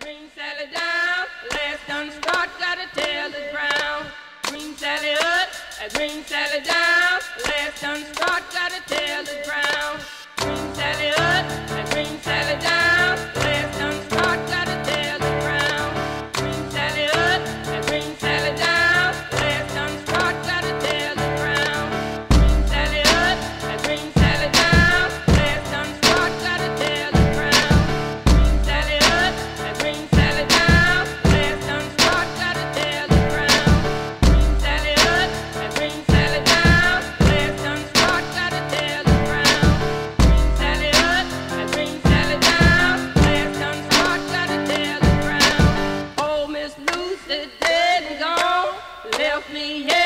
Green Sally down, last done gotta Sally up, Green Sally down, last twisted, dead and gone, left me here.